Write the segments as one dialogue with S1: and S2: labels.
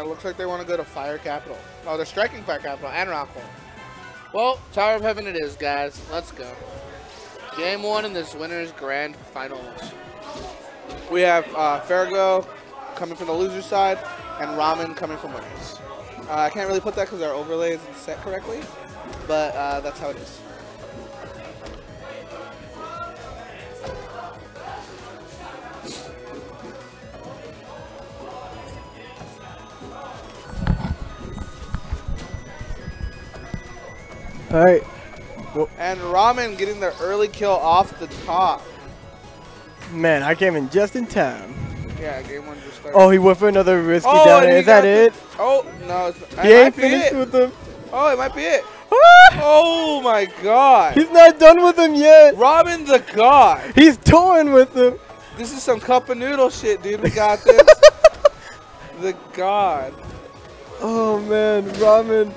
S1: it looks like they want to go to Fire Capital. Oh, they're striking Fire Capital and Rockwell. Well, Tower of Heaven it is, guys. Let's go. Game one in this winner's grand finals. We have uh, Ferrahgo coming from the loser side and Ramen coming from winners. Uh, I can't really put that because our overlay isn't set correctly, but uh, that's how it is.
S2: All right.
S1: And Ramen getting their early kill off the top.
S2: Man, I came in just in time.
S1: Yeah, game one just started.
S2: Oh, he went for another risky
S1: Oh,
S2: down Is that it?
S1: oh, no. It's, it
S2: He ain't finished with him.
S1: Oh, it might be it. Oh my god.
S2: He's not done with him yet.
S1: Ramen the god.
S2: He's toying with him.
S1: This is some cup of noodle shit, dude. We got this. the god.
S2: Oh man, ramen.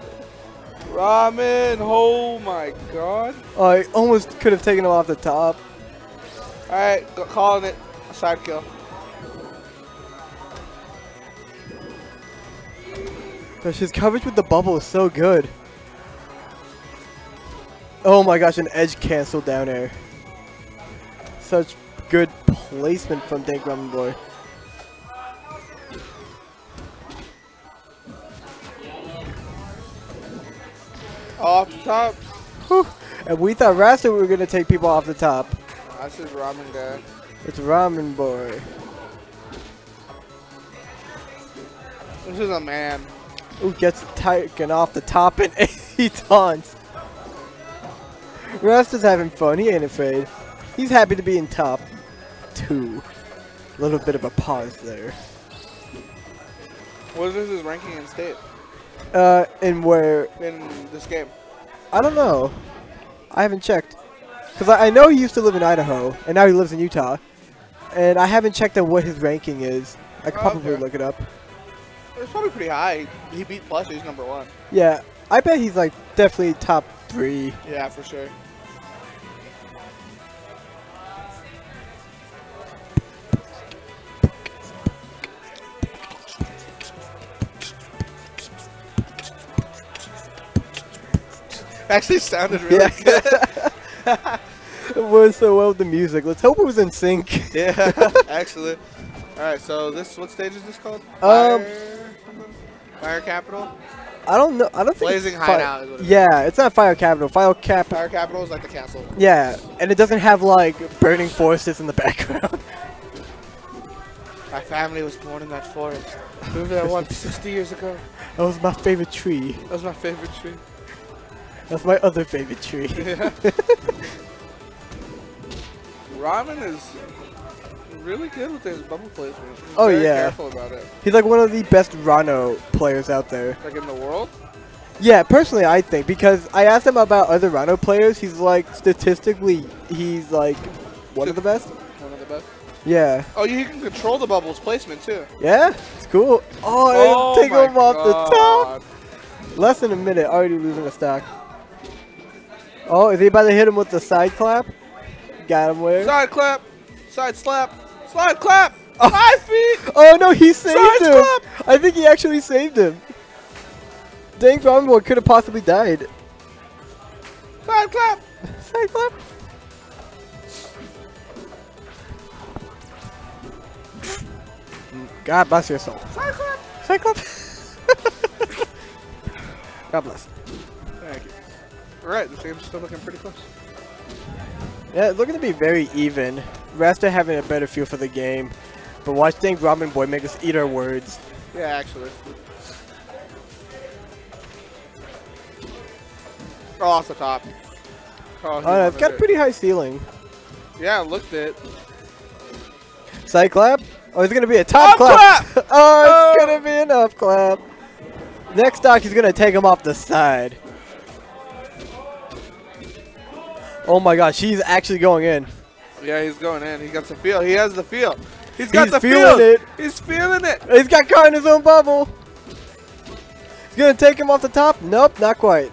S1: Ramen. Oh my god.
S2: Oh, I almost could have taken him off the top.
S1: Alright, calling it a side kill.
S2: Gosh, his coverage with the bubble is so good. Oh my gosh, an edge cancel down air. Such good placement from Dank Ramen
S1: Off the top.
S2: Whew. And we thought Wrastor we were gonna take people off the top.
S1: That's his ramen guy.
S2: It's Ramen Boy.
S1: This is a man.
S2: Who gets taken off the top and he taunts. Wrastor's having fun. He ain't afraid. He's happy to be in top two. A little bit of a pause there.
S1: What is his ranking in state
S2: Uh, and where
S1: in this game?
S2: I don't know. I haven't checked. Because I, I know he used to live in Idaho, and now he lives in Utah. And I haven't checked on what his ranking is. I could
S1: Oh,
S2: probably
S1: okay.
S2: look it up.
S1: It's probably pretty high. He beat Plush. He's number one.
S2: Yeah, I bet he's like definitely top three.
S1: Yeah, for sure. Actually sounded really good.
S2: it was so well with the music. Let's hope it was in sync.
S1: yeah, actually. All right, so this what stage is this called?
S2: Um,
S1: Fire, Fire Capital.
S2: I don't know. I don't think.
S1: Blazing
S2: it's
S1: Hideout is what it is.
S2: Yeah, it's not Fire Capital. Fire Cap.
S1: Fire Capital is like the castle.
S2: Yeah, and it doesn't have like burning forests in the background.
S1: My family was born in that forest. Remember that one 60 years ago?
S2: that was my favorite tree.
S1: That was my favorite tree.
S2: That's my other favorite tree.
S1: Yeah. Ramen is really good with his bubble placement. He's
S2: Oh, yeah.
S1: careful about it.
S2: He's like one of the best Ranno players out there.
S1: Like in the world.
S2: Yeah, personally, I think because I asked him about other Rhino players. He's like statistically, he's like one of the best.
S1: One of the best.
S2: Yeah,
S1: Oh, you can control the bubble's placement too.
S2: yeah, it's cool. Oh, and oh
S1: take
S2: him off the top. Less than a minute, already losing a stock. Oh, is he about to hit him with the side clap? Got him where?
S1: Side clap. Side slap. Slide clap. Oh. Five feet.
S2: Oh no, he saved
S1: Side
S2: him.
S1: clap.
S2: I think he actually saved him. Dang, Brown Boy could have possibly died.
S1: Side clap.
S2: Side clap. God bless your soul.
S1: Side clap.
S2: Side clap. God bless.
S1: Thank you. All right, this game's still looking pretty close.
S2: Yeah, it's looking to be very even. Wrastor having a better feel for the game. But watch Dank Ramen Boy make us eat our words.
S1: Yeah, actually. Oh, off the top. Oh,
S2: no, uh,
S1: it's
S2: got
S1: it.
S2: pretty high ceiling.
S1: Yeah, looked it.
S2: Side clap? Oh, it's gonna be a top
S1: Up
S2: clap.
S1: clap!
S2: oh, it's
S1: Oh.
S2: gonna be an up clap. Next stock, he's gonna take him off the side. Oh my gosh, he's actually going in.
S1: Yeah, he's going in. He got the feel. He has the feel. He's got
S2: He's
S1: the
S2: feeling
S1: feel.
S2: it.
S1: He's feeling it.
S2: He's got caught in his own bubble. He's gonna take him off the top. Nope, not quite.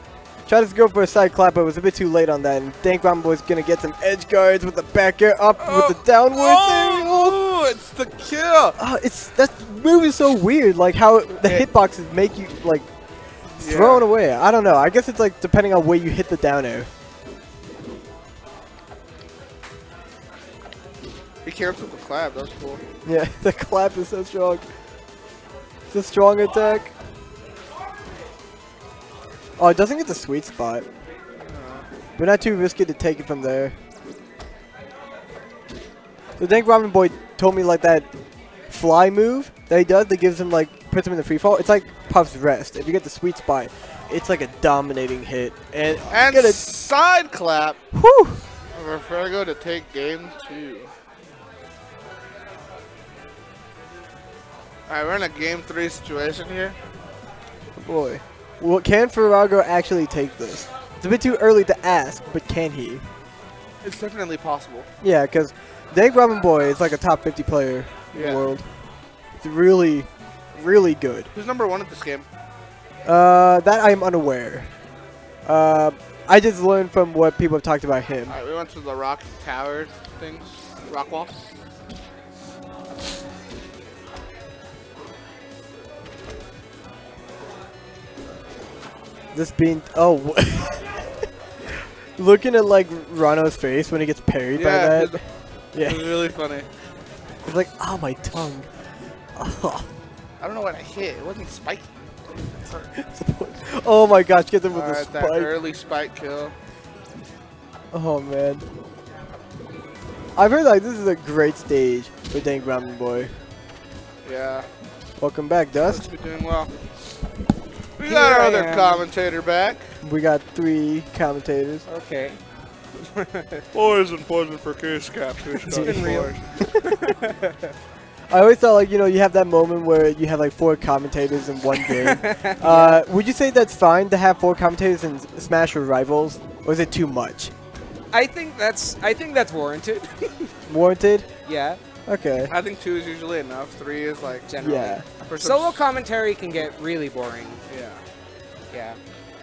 S2: Tried to go for a side clap, but it was a bit too late on that. And Dank Ramen Boy's gonna get some edge guards with the back air up with the oh, downwards.
S1: Oh, it's the kill.
S2: Oh, it's that move is so weird. Like how the
S1: It-
S2: hitboxes make you like throw it away. I don't know. I guess it's like depending on where you hit the down air.
S1: He canceled the clap. That's cool.
S2: Yeah, the clap is so strong. It's a strong attack. Oh, it doesn't get the sweet spot. But not too risky to take it from there. The Dank Ramen Boy told me like that fly move that he does that gives him like puts him in the free fall. It's like Puff's rest. If you get the sweet spot, it's like a dominating hit. And,
S1: And
S2: get it.
S1: side clap
S2: Whew!
S1: for Ferrahgo to take game two. Alright, we're in a game three situation here.
S2: Boy. Well, can Ferrahgo actually take this? It's a bit too early to ask, but can he?
S1: It's definitely possible.
S2: Yeah, because Dank Ramen Boy is like a top 50 player in
S1: Yeah.
S2: the world. It's really, really good.
S1: Who's number one at this game?
S2: Uh, that I am unaware. Uh, I just learned from what people have talked about him.
S1: Alright, we went to the rock tower things. Rock wall.
S2: This being oh, looking at like Ranno's face when he gets parried by that. Yeah,
S1: was really funny.
S2: it's like oh my tongue. Oh,
S1: I don't know what I hit. It wasn't spiky.
S2: oh my gosh, get them with a
S1: Alright, that
S2: spike.
S1: early spike kill.
S2: Oh man. I've heard like this is a great stage for Dank Ramen Boy.
S1: Yeah.
S2: Welcome back, Dust.
S1: be doing well. We got our other commentator back.
S2: We got three commentators.
S3: Okay.
S1: Poison, poison for case cap.
S3: It's been real.
S2: I always thought like you know you have that moment where you have like four commentators in one game. uh, would you say that's fine to have four commentators in Smash or Rivals, or is it too much?
S3: I think that's I think that's warranted.
S2: Warranted?
S3: yeah,
S2: Okay.
S1: I think two is usually enough. Three is like
S3: generally.
S2: Yeah.
S1: for
S3: Solo commentary can get really boring.
S1: Yeah.
S3: Yeah.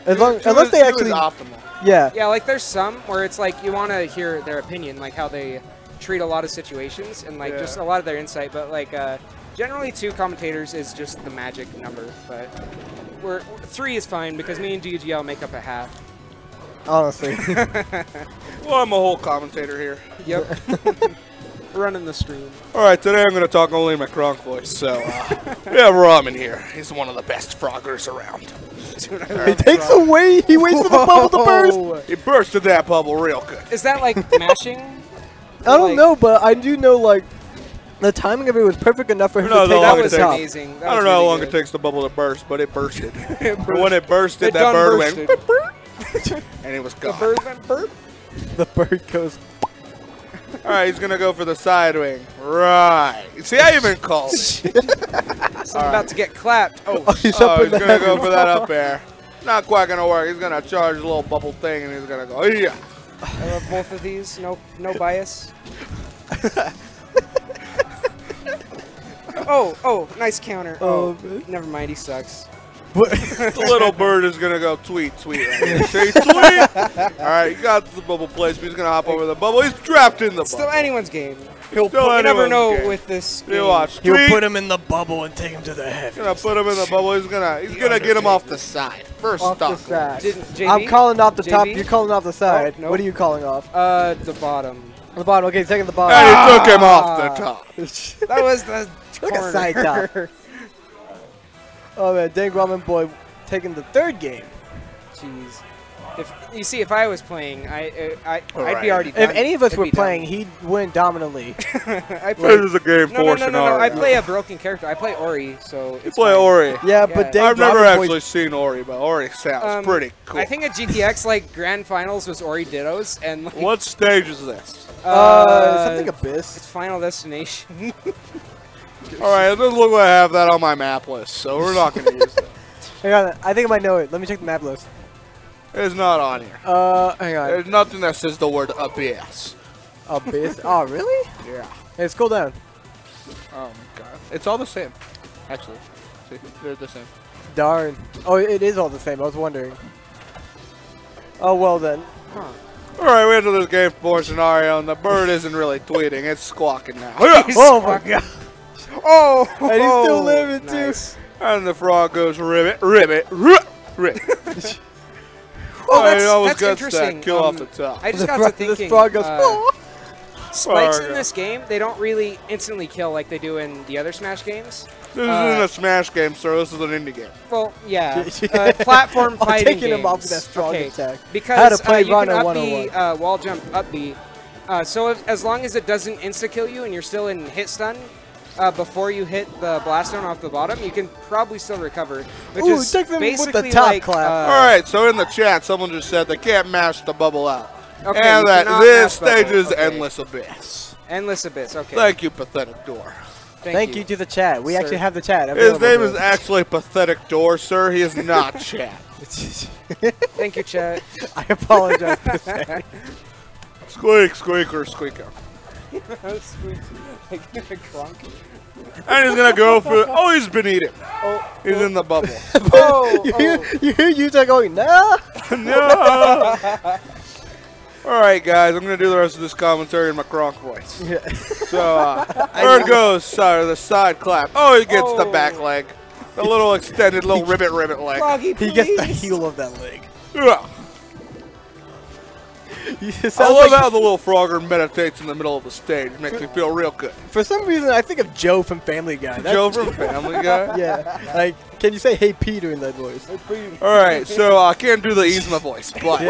S2: As long,
S1: two
S2: unless
S1: is-
S2: they
S1: two is
S2: actually,
S1: optimal.
S2: yeah,
S3: Yeah, like there's some where it's like you want to hear their opinion, like how they treat a lot of situations and like
S1: Yeah.
S3: just a lot of their insight. But like uh, generally, two commentators is just the magic number. But we're three is fine because me and GGL make up a half.
S2: honestly.
S1: Well, I'm a whole commentator here.
S3: Yep. Running the stream.
S1: All right, today I'm going to talk only in my Kronk voice. So uh, we have Ramen here. He's one of the best froggers around.
S3: Dude,
S2: he takes away, he waits for the bubble to burst.
S3: Whoa.
S1: He bursted that bubble real good.
S3: Is that like mashing?
S2: I don't
S3: Like-
S2: know, but I do know like the timing of it was perfect enough for him
S1: No,
S2: to take
S1: that
S2: off
S3: That was
S2: top.
S3: amazing. That
S1: I don't
S3: was
S1: know how long
S3: good.
S1: it takes the bubble to burst, but it bursted.
S3: It
S1: But when it bursted,
S3: It
S1: that
S3: done
S1: bird
S3: bursted.
S1: went and it was gone.
S3: The bird went burp.
S2: The bird goes.
S1: All right, he's gonna go for the side wing. Right. See, I even called.
S3: So I'm about to get clapped. Oh,
S2: Oh, he's
S1: Oh,
S2: up
S1: he's gonna go for that up air. Not quite gonna work. He's gonna charge a little bubble thing, and he's gonna go. Yeah.
S3: I love both of these. No, no bias. oh, oh, nice counter.
S2: Oh,
S3: Oh, never mind. He sucks.
S1: The little bird is gonna go tweet, tweet. Right here. See, tweet. All right, he got the bubble placement. He's gonna hop over the bubble. He's trapped in the
S3: It's still anyone's game. He'll
S1: Still
S3: you never know
S1: game.
S3: with this.
S1: You
S3: game.
S1: watch.
S2: He'll
S1: Tweet.
S2: put him in the bubble and take him to the heavens.
S1: Gonna put him in the bubble. He's gonna. He's gonna get him off the side. First
S2: Off the side.
S3: Didn't
S2: I'm calling off the top. You're calling off the side.
S3: Oh, nope.
S2: What are you calling off?
S3: Uh, the bottom.
S2: The bottom. Okay, second the bottom.
S1: And he took him off
S3: Ah.
S1: the top.
S3: That was the
S2: Look at side top. oh man, Dank Ramen Boy taking the third game.
S3: Jeez. If you see, if I was playing, I, uh, I, I'd
S1: Alright.
S3: be already.
S2: If any of us
S3: I'd
S2: were
S3: be done.
S2: playing, he'd win dominantly.
S3: I play, This
S1: is a game
S3: No, no, no, no, no. I play a broken character. I play Ori, so
S1: You play
S3: fine.
S1: Ori.
S2: Yeah,
S3: Yeah.
S2: but Dank
S1: I've never
S2: Ramen
S1: actually
S2: Boy.
S1: seen Ori, but Ori sounds
S3: Um,
S1: pretty cool.
S3: I think at GTX, like grand finals was Ori Dittos, and like,
S1: What stage is this?
S2: Uh, something abyss.
S3: It's Final Destination.
S1: All right, it doesn't look like I have that on my map list, so we're not going to use it.
S2: Hang on, I think I might know it. Let me check the map list.
S1: It's not on here.
S2: Uh, hang on.
S1: There's nothing that says the word abyss.
S2: Abyss. oh, really?
S1: Yeah.
S2: Hey, scroll down.
S1: Oh my god. It's all the same. Actually. See, they're the same.
S2: Darn. Oh, it is all the same. I was wondering. Oh well then.
S3: huh.
S1: All right, we enter this game four scenario, and the bird isn't really tweeting; it's squawking now.
S2: Oh my god.
S1: Oh,
S2: And he's still living
S3: Nice.
S1: And the frog goes ribbit, ribbit, ribbit, ribbit.
S3: Oh,
S1: I
S3: that's,
S1: almost
S3: that's
S1: got
S3: interesting.
S1: that kill
S3: Um,
S1: off the top.
S3: I just
S2: The
S3: got to thinking.
S2: this frog goes,
S3: uh,
S2: "Oh."
S3: spikes in this game, they don't really instantly kill like they do in the other Smash games.
S1: this
S3: uh,
S1: isn't a Smash game, sir. This is an indie game.
S3: Well, yeah, uh, platform
S2: I'm
S3: fighting
S2: taking
S3: games.
S2: him off with that strong
S3: okay.
S2: attack.
S3: Because
S2: How to play
S3: uh, you can
S2: Runner
S3: up B, uh, wall jump, up B. Uh, so if, as long as it doesn't insta kill you and you're still in hit stun uh, before you hit the blast zone off the bottom, you can probably still recover. Which
S2: Ooh,
S3: is
S2: take them with the top
S3: like,
S2: clap.
S3: uh,
S1: All right, so in the chat, someone just said they can't mash the bubble out,
S3: Okay,
S1: and that this
S3: mash bubble,
S1: stage is
S3: okay.
S1: endless abyss.
S3: Endless abyss. Okay.
S1: Thank you, pathetic door.
S2: Thank you to the chat. We
S3: Sir.
S2: actually have the chat.
S1: His name is actually pathetic door, sir. He is not chat.
S3: Thank you, chat.
S2: I apologize. Pathetic.
S1: Squeak, squeaker, squeaker.
S3: Like Kronk.
S1: And he's gonna go for. Oh, he's been eating.
S3: Oh,
S1: He's in the bubble.
S3: oh,
S2: you hear,
S3: oh.
S2: you hear Utah going, no.
S1: no. All right, guys. I'm gonna do the rest of this commentary in my Kronk voice.
S2: Yeah.
S1: So, uh, there it goes. Side the side clap. Oh, he gets the
S3: Oh.
S1: back leg. The little extended little ribbit ribbit leg.
S3: Froggy,
S2: He gets the heel of that leg.
S1: Ugh.
S2: It
S1: I love
S2: like-
S1: how the little frogger meditates in the middle of the stage. It makes me feel real good.
S2: For some reason, I think of Joe from Family Guy. That's-
S1: Joe from Family Guy.
S2: Yeah. Like, can you say "Hey Peter" in that voice?
S1: All right, so I can't do the Yzma voice, but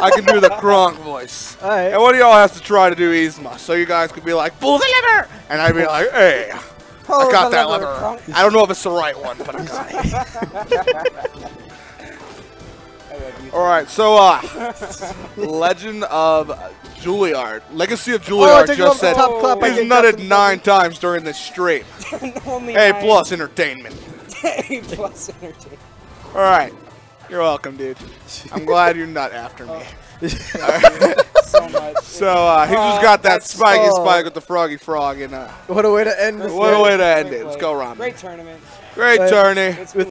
S1: I can do the Kronk voice.
S2: All right.
S1: And one of y'all has to try to do Yzma, so you guys could be like, pull the lever! And I'd be like, hey, I got that
S3: lever,
S1: lever. I don't know if it's the right one, but I got it. All right, so, uh, Legend of Juilliard, Legacy of
S2: Oh,
S1: Juilliard
S2: take it
S1: just said,
S2: top clap.
S1: He's nutted
S2: Captain
S1: nine times during this stream.
S3: Only
S1: A
S3: nine.
S1: plus entertainment.
S3: A plus entertainment.
S1: All right, you're welcome, dude. I'm glad you're nut after me.
S3: So much.
S1: So uh, he just
S3: Oh,
S1: got that
S3: that's-
S1: spiky
S2: oh.
S1: spike with the froggy frog, and uh,
S2: What a way to end this.
S1: what a way to end it. Let's go, Ron.
S3: Great tournament.
S1: Great tourney.
S3: It's been